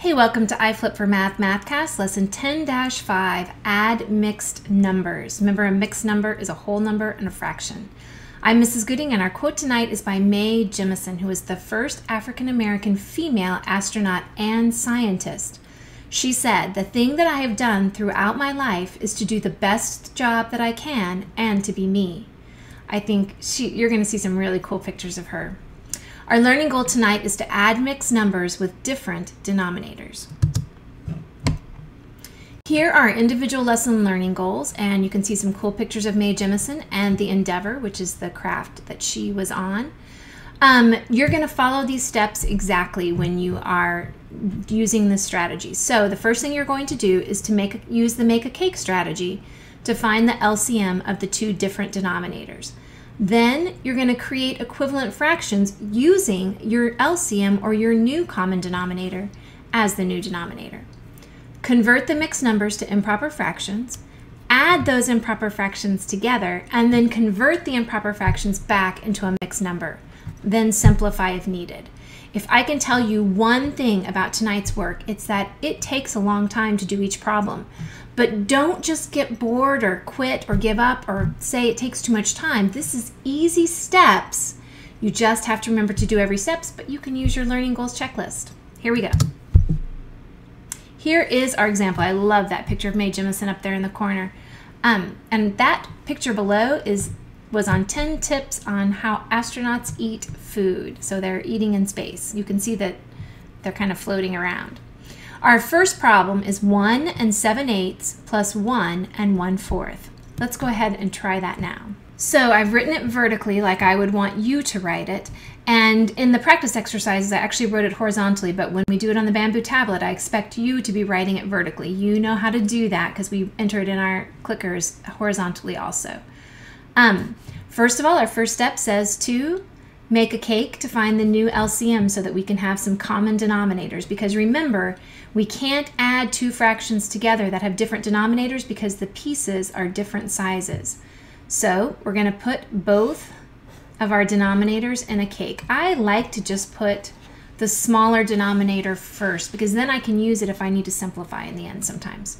Hey, welcome to iFlip for Math Mathcast, lesson 10-5, add mixed numbers. Remember, a mixed number is a whole number and a fraction. I'm Mrs. Gooding, and our quote tonight is by Mae Jemison, who is the first African-American female astronaut and scientist. She said, the thing that I have done throughout my life is to do the best job that I can and to be me. I think she, you're going to see some really cool pictures of her. Our learning goal tonight is to add mixed numbers with different denominators. Here are individual lesson learning goals, and you can see some cool pictures of Mae Jemison and the Endeavour, which is the craft that she was on. Um, you're going to follow these steps exactly when you are using this strategy. So the first thing you're going to do is to make use the make a cake strategy to find the LCM of the two different denominators. Then you're going to create equivalent fractions using your LCM or your new common denominator as the new denominator. Convert the mixed numbers to improper fractions, add those improper fractions together, and then convert the improper fractions back into a mixed number. Then simplify if needed. If I can tell you one thing about tonight's work, it's that it takes a long time to do each problem. But don't just get bored or quit or give up or say it takes too much time. This is easy steps. You just have to remember to do every steps, but you can use your learning goals checklist. Here we go. Here is our example. I love that picture of Mae Jemison up there in the corner. Um, and that picture below is was on 10 tips on how astronauts eat food. So they're eating in space. You can see that they're kind of floating around. Our first problem is 1 and 7 eighths plus 1 and 1 fourth. Let's go ahead and try that now. So I've written it vertically like I would want you to write it. And in the practice exercises, I actually wrote it horizontally, but when we do it on the Bamboo tablet, I expect you to be writing it vertically. You know how to do that because we enter it in our clickers horizontally also. Um, first of all, our first step says to make a cake to find the new LCM so that we can have some common denominators. Because remember, we can't add two fractions together that have different denominators because the pieces are different sizes. So we're going to put both of our denominators in a cake. I like to just put the smaller denominator first because then I can use it if I need to simplify in the end sometimes.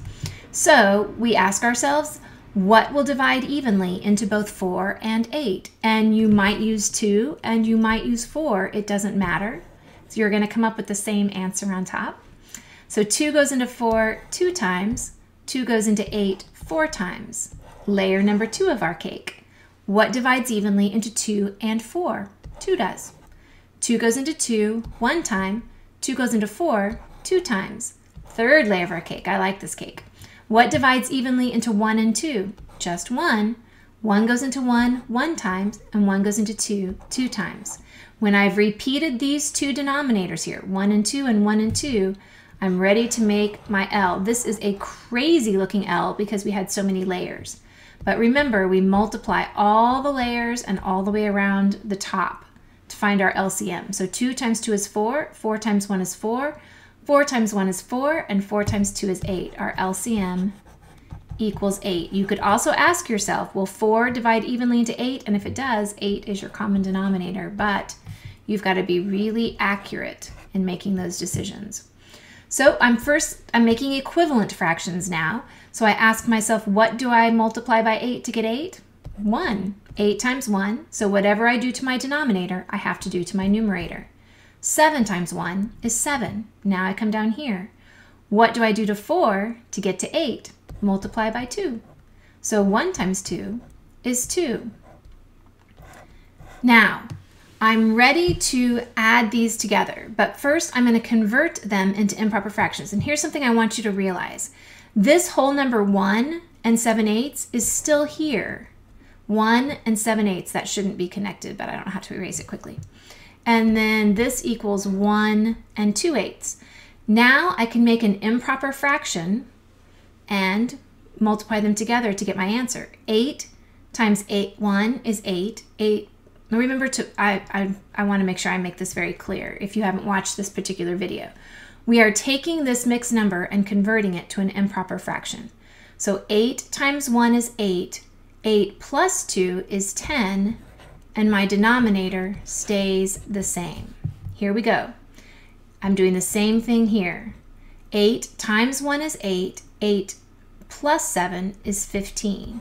So we ask ourselves, what will divide evenly into both 4 and 8? And you might use 2 and you might use 4. It doesn't matter. So you're going to come up with the same answer on top. So 2 goes into 4 two times. 2 goes into 8 four times. Layer number 2 of our cake. What divides evenly into 2 and 4? 2 does. 2 goes into 2 one time. 2 goes into 4 two times. Third layer of our cake. I like this cake. What divides evenly into 1 and 2? Just 1. 1 goes into 1 one times, and 1 goes into 2 two times. When I've repeated these two denominators here, 1 and 2 and 1 and 2, I'm ready to make my L. This is a crazy looking L because we had so many layers. But remember, we multiply all the layers and all the way around the top to find our LCM. So 2 times 2 is 4, 4 times 1 is 4, 4 times 1 is 4, and 4 times 2 is 8. Our LCM equals 8. You could also ask yourself, will 4 divide evenly into 8? And if it does, 8 is your common denominator. But you've got to be really accurate in making those decisions. So I'm first, I'm making equivalent fractions now. So I ask myself, what do I multiply by 8 to get 8? 1. 8 times 1. So whatever I do to my denominator, I have to do to my numerator. 7 times 1 is 7. Now I come down here. What do I do to 4 to get to 8? Multiply by 2. So 1 times 2 is 2. Now, I'm ready to add these together, but first I'm going to convert them into improper fractions. And here's something I want you to realize. This whole number 1 and 7 eighths is still here. 1 and 7 eighths, that shouldn't be connected, but I don't have to erase it quickly and then this equals 1 and 2 eighths. Now I can make an improper fraction and multiply them together to get my answer. 8 times 8, 1 is 8. 8 now remember to, I, I, I want to make sure I make this very clear if you haven't watched this particular video. We are taking this mixed number and converting it to an improper fraction. So 8 times 1 is 8. 8 plus 2 is 10 and my denominator stays the same. Here we go. I'm doing the same thing here. 8 times 1 is 8. 8 plus 7 is 15.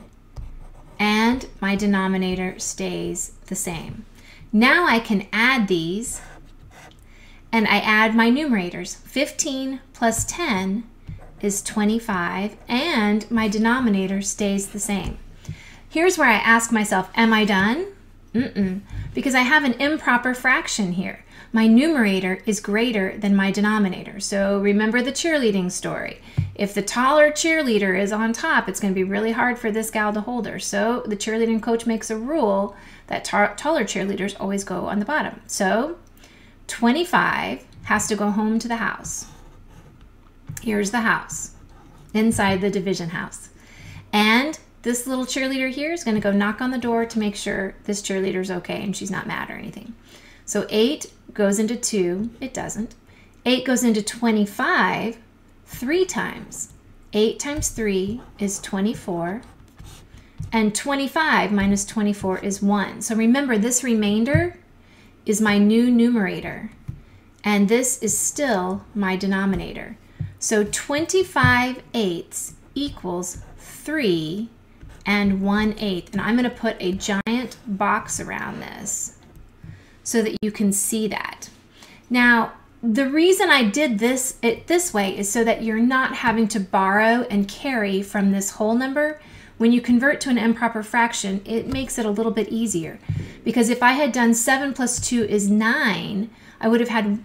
And my denominator stays the same. Now I can add these and I add my numerators. 15 plus 10 is 25 and my denominator stays the same. Here's where I ask myself, am I done? Mm-mm, because I have an improper fraction here. My numerator is greater than my denominator. So remember the cheerleading story. If the taller cheerleader is on top, it's going to be really hard for this gal to hold her. So the cheerleading coach makes a rule that taller cheerleaders always go on the bottom. So 25 has to go home to the house. Here's the house inside the division house. And this little cheerleader here is going to go knock on the door to make sure this cheerleader's okay and she's not mad or anything. So 8 goes into 2. It doesn't. 8 goes into 25 three times. 8 times 3 is 24. And 25 minus 24 is 1. So remember, this remainder is my new numerator. And this is still my denominator. So 25 eighths equals 3 and 1 eighth. And I'm going to put a giant box around this so that you can see that. Now, the reason I did this it this way is so that you're not having to borrow and carry from this whole number. When you convert to an improper fraction, it makes it a little bit easier. Because if I had done 7 plus 2 is 9, I would have had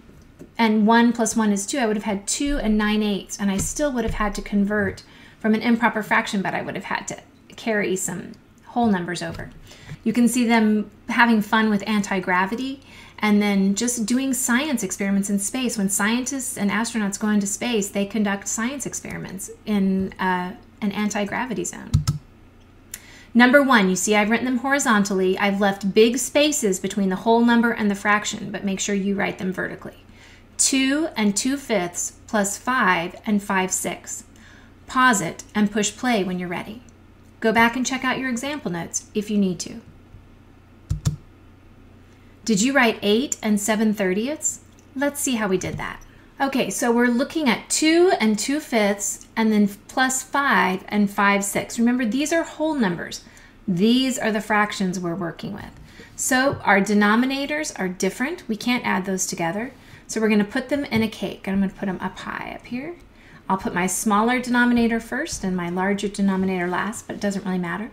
and 1 plus 1 is 2, I would have had 2 and 9 eighths, and I still would have had to convert from an improper fraction, but I would have had to carry some whole numbers over. You can see them having fun with anti-gravity and then just doing science experiments in space. When scientists and astronauts go into space, they conduct science experiments in uh, an anti-gravity zone. Number one, you see I've written them horizontally. I've left big spaces between the whole number and the fraction, but make sure you write them vertically. 2 and 2 fifths plus 5 and 5 sixths. Pause it and push play when you're ready. Go back and check out your example notes if you need to. Did you write 8 and 7 thirtieths? Let's see how we did that. Okay, so we're looking at 2 and 2 fifths and then plus 5 and 5 sixths. Remember, these are whole numbers. These are the fractions we're working with. So our denominators are different. We can't add those together. So we're going to put them in a cake. and I'm going to put them up high up here. I'll put my smaller denominator first and my larger denominator last, but it doesn't really matter.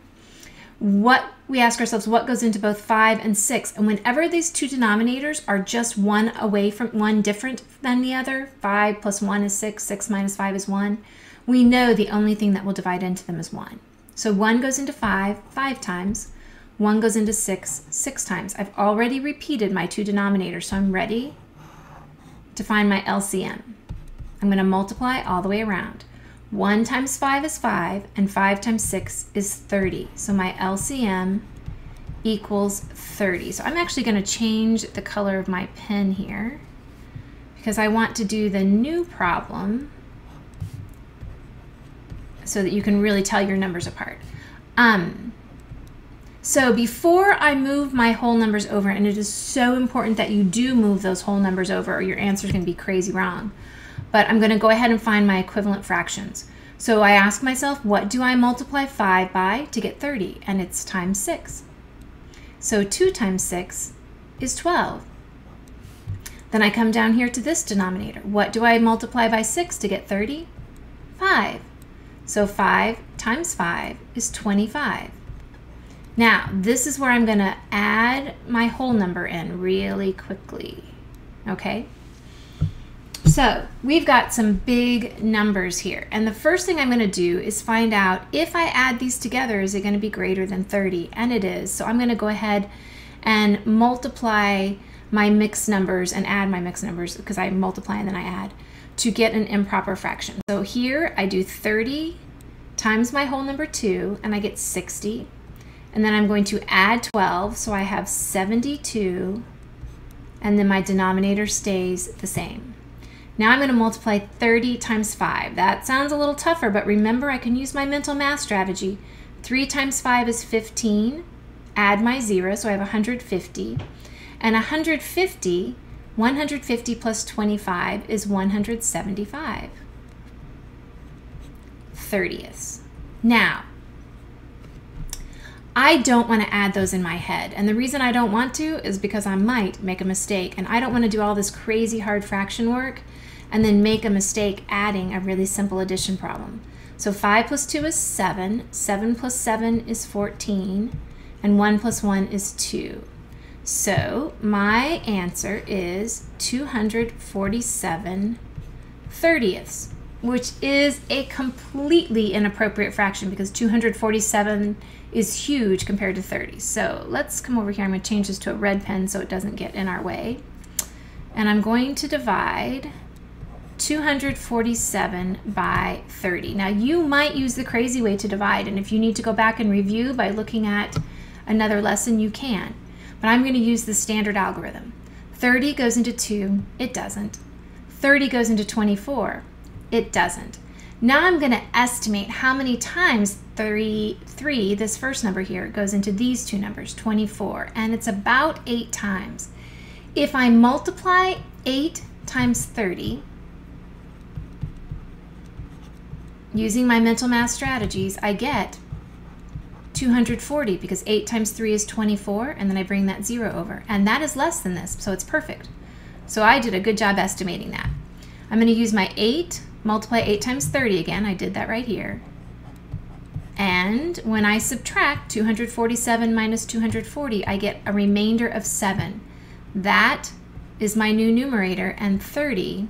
What we ask ourselves, what goes into both 5 and 6? And whenever these two denominators are just one away from one different than the other, 5 plus 1 is 6, 6 minus 5 is 1, we know the only thing that will divide into them is 1. So 1 goes into 5, 5 times. 1 goes into 6, 6 times. I've already repeated my two denominators, so I'm ready to find my LCM. I'm going to multiply all the way around. 1 times 5 is 5, and 5 times 6 is 30. So my LCM equals 30. So I'm actually going to change the color of my pen here because I want to do the new problem so that you can really tell your numbers apart. Um, so before I move my whole numbers over, and it is so important that you do move those whole numbers over or your answer is going to be crazy wrong. But I'm going to go ahead and find my equivalent fractions. So I ask myself, what do I multiply 5 by to get 30? And it's times 6. So 2 times 6 is 12. Then I come down here to this denominator. What do I multiply by 6 to get 30? 5. So 5 times 5 is 25. Now, this is where I'm going to add my whole number in really quickly. Okay? So we've got some big numbers here. And the first thing I'm going to do is find out if I add these together, is it going to be greater than 30? And it is. So I'm going to go ahead and multiply my mixed numbers and add my mixed numbers because I multiply and then I add to get an improper fraction. So here I do 30 times my whole number 2 and I get 60 and then I'm going to add 12, so I have 72, and then my denominator stays the same. Now I'm going to multiply 30 times 5. That sounds a little tougher, but remember I can use my mental math strategy. 3 times 5 is 15. Add my 0, so I have 150. And 150, 150 plus 25 is 175. thirtieths. Now, I don't want to add those in my head. And the reason I don't want to is because I might make a mistake. And I don't want to do all this crazy hard fraction work and then make a mistake adding a really simple addition problem. So 5 plus 2 is 7, 7 plus 7 is 14, and 1 plus 1 is 2. So my answer is 247 thirtieths, which is a completely inappropriate fraction because 247 is huge compared to 30. So let's come over here. I'm going to change this to a red pen so it doesn't get in our way. And I'm going to divide 247 by 30. Now you might use the crazy way to divide and if you need to go back and review by looking at another lesson you can. But I'm going to use the standard algorithm. 30 goes into 2, it doesn't. 30 goes into 24, it doesn't. Now I'm going to estimate how many times 3, 3, this first number here, goes into these two numbers, 24, and it's about 8 times. If I multiply 8 times 30, using my mental math strategies, I get 240 because 8 times 3 is 24, and then I bring that 0 over. And that is less than this, so it's perfect. So I did a good job estimating that. I'm going to use my 8 multiply 8 times 30 again. I did that right here. And when I subtract 247 minus 240, I get a remainder of 7. That is my new numerator, and 30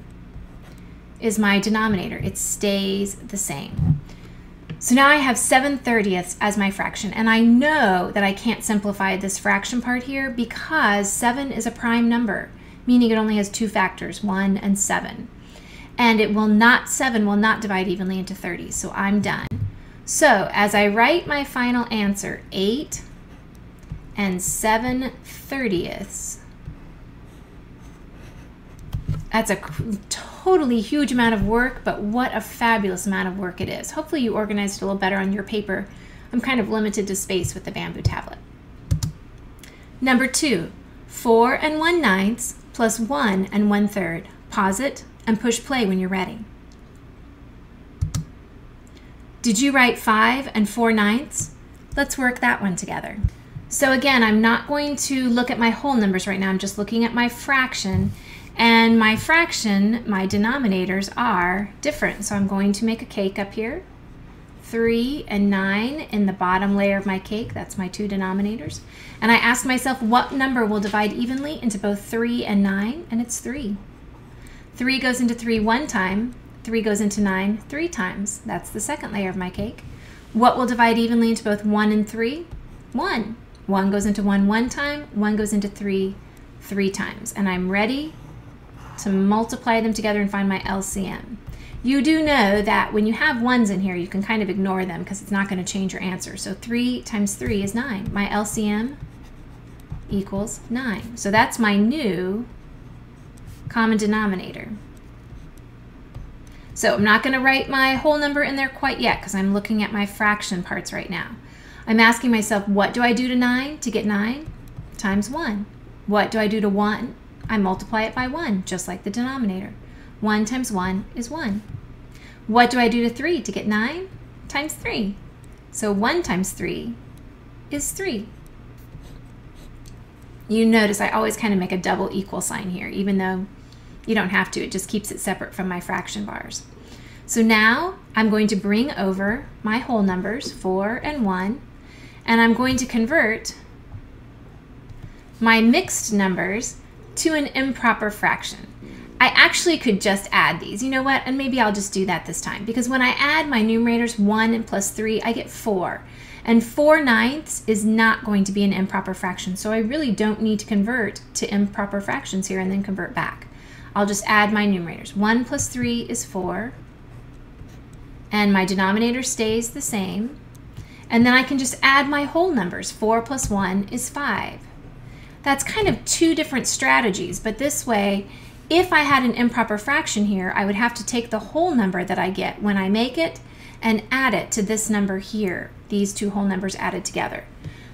is my denominator. It stays the same. So now I have 7 thirtieths as my fraction, and I know that I can't simplify this fraction part here because 7 is a prime number, meaning it only has two factors, 1 and 7 and it will not, 7 will not divide evenly into 30, so I'm done. So as I write my final answer, 8 and 7 thirtieths, that's a totally huge amount of work, but what a fabulous amount of work it is. Hopefully you organized it a little better on your paper. I'm kind of limited to space with the bamboo tablet. Number two, 4 and 1 ninths plus 1 and 1 third. Pause it, and push play when you're ready. Did you write 5 and 4 ninths? Let's work that one together. So again, I'm not going to look at my whole numbers right now. I'm just looking at my fraction. And my fraction, my denominators are different. So I'm going to make a cake up here. 3 and 9 in the bottom layer of my cake. That's my two denominators. And I ask myself what number will divide evenly into both 3 and 9, and it's 3. 3 goes into 3 one time. 3 goes into 9 three times. That's the second layer of my cake. What will divide evenly into both 1 and 3? 1. 1 goes into 1 one time. 1 goes into 3 three times. And I'm ready to multiply them together and find my LCM. You do know that when you have ones in here, you can kind of ignore them because it's not going to change your answer. So 3 times 3 is 9. My LCM equals 9. So that's my new common denominator. So I'm not going to write my whole number in there quite yet because I'm looking at my fraction parts right now. I'm asking myself, what do I do to 9 to get 9? Times 1. What do I do to 1? I multiply it by 1, just like the denominator. 1 times 1 is 1. What do I do to 3 to get 9? Times 3. So 1 times 3 is 3. You notice I always kind of make a double equal sign here, even though you don't have to, it just keeps it separate from my fraction bars. So now I'm going to bring over my whole numbers, 4 and 1, and I'm going to convert my mixed numbers to an improper fraction. I actually could just add these. You know what? And maybe I'll just do that this time because when I add my numerators 1 and plus 3, I get 4. And 4 ninths is not going to be an improper fraction, so I really don't need to convert to improper fractions here and then convert back. I'll just add my numerators. 1 plus 3 is 4. And my denominator stays the same. And then I can just add my whole numbers. 4 plus 1 is 5. That's kind of two different strategies, but this way, if I had an improper fraction here, I would have to take the whole number that I get when I make it and add it to this number here, these two whole numbers added together.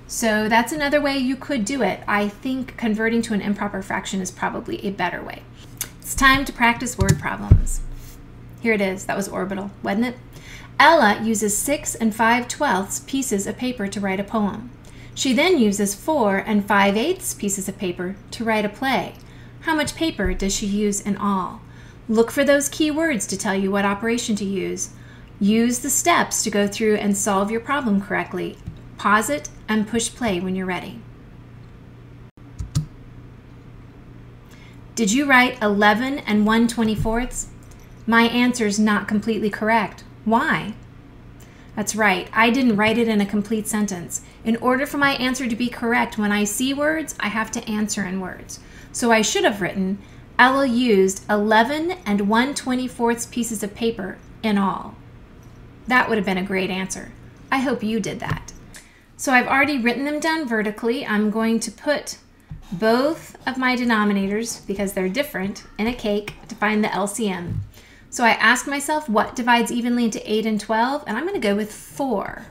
So that's another way you could do it. I think converting to an improper fraction is probably a better way. It's time to practice word problems. Here it is. That was orbital, wasn't it? Ella uses 6 and 5 twelfths pieces of paper to write a poem. She then uses 4 and 5 eighths pieces of paper to write a play. How much paper does she use in all? Look for those key words to tell you what operation to use. Use the steps to go through and solve your problem correctly. Pause it and push play when you're ready. Did you write 11 and 1 24ths? My answer's not completely correct. Why? That's right, I didn't write it in a complete sentence. In order for my answer to be correct, when I see words, I have to answer in words. So I should have written, Ella used 11 and 1 24ths pieces of paper in all. That would have been a great answer. I hope you did that. So I've already written them down vertically. I'm going to put both of my denominators, because they're different, in a cake to find the LCM. So I ask myself what divides evenly into 8 and 12, and I'm going to go with 4.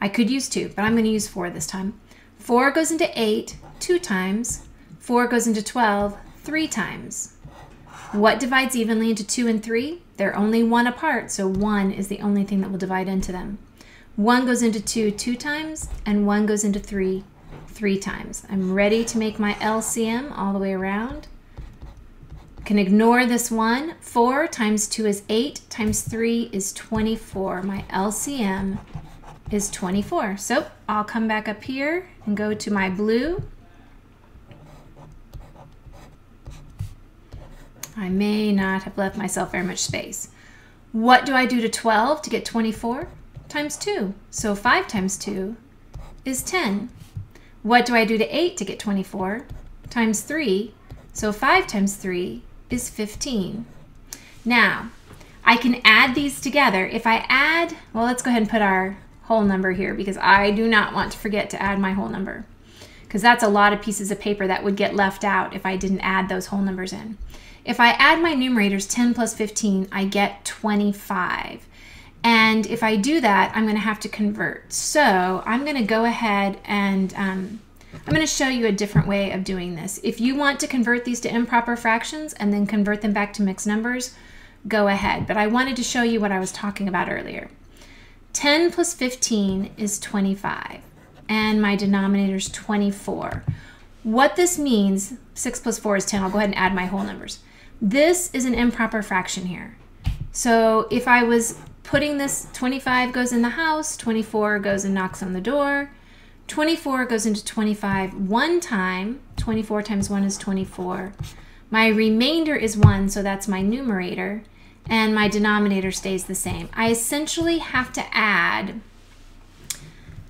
I could use 2, but I'm going to use 4 this time. 4 goes into 8 two times. 4 goes into 12 three times. What divides evenly into 2 and 3? They're only one apart, so 1 is the only thing that will divide into them. 1 goes into 2 two times, and 1 goes into 3 three times. I'm ready to make my LCM all the way around can ignore this one. 4 times 2 is 8, times 3 is 24. My LCM is 24. So I'll come back up here and go to my blue. I may not have left myself very much space. What do I do to 12 to get 24? Times 2. So 5 times 2 is 10. What do I do to 8 to get 24? Times 3. So 5 times 3 is 15. Now, I can add these together. If I add, well, let's go ahead and put our whole number here because I do not want to forget to add my whole number because that's a lot of pieces of paper that would get left out if I didn't add those whole numbers in. If I add my numerators 10 plus 15, I get 25. And if I do that, I'm going to have to convert. So I'm going to go ahead and um, I'm going to show you a different way of doing this. If you want to convert these to improper fractions and then convert them back to mixed numbers, go ahead. But I wanted to show you what I was talking about earlier. 10 plus 15 is 25, and my denominator is 24. What this means, 6 plus 4 is 10. I'll go ahead and add my whole numbers. This is an improper fraction here. So if I was putting this, 25 goes in the house, 24 goes and knocks on the door, 24 goes into 25 one time. 24 times 1 is 24. My remainder is 1, so that's my numerator, and my denominator stays the same. I essentially have to add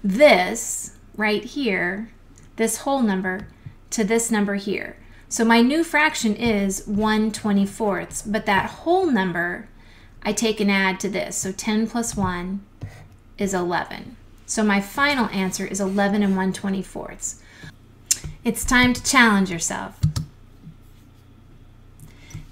this right here, this whole number, to this number here. So my new fraction is 1 24ths, but that whole number I take and add to this. So 10 plus 1 is 11. So my final answer is 11 and 1 24ths. It's time to challenge yourself.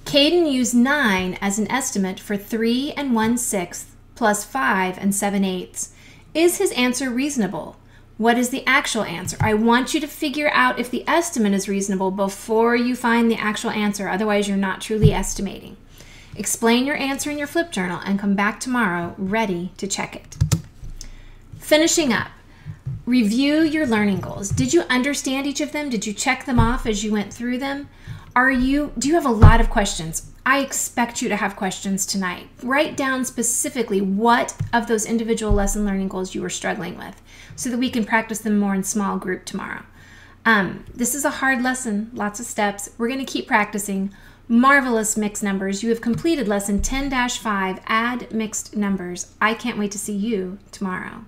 Caden used 9 as an estimate for 3 and 1 sixth plus 5 and 7 eighths. Is his answer reasonable? What is the actual answer? I want you to figure out if the estimate is reasonable before you find the actual answer, otherwise, you're not truly estimating. Explain your answer in your flip journal and come back tomorrow ready to check it. Finishing up, review your learning goals. Did you understand each of them? Did you check them off as you went through them? Are you do you have a lot of questions? I expect you to have questions tonight. Write down specifically what of those individual lesson learning goals you were struggling with so that we can practice them more in small group tomorrow. Um, this is a hard lesson, lots of steps. We're going to keep practicing. Marvelous mixed numbers. You have completed lesson 10 5 Add mixed numbers. I can't wait to see you tomorrow.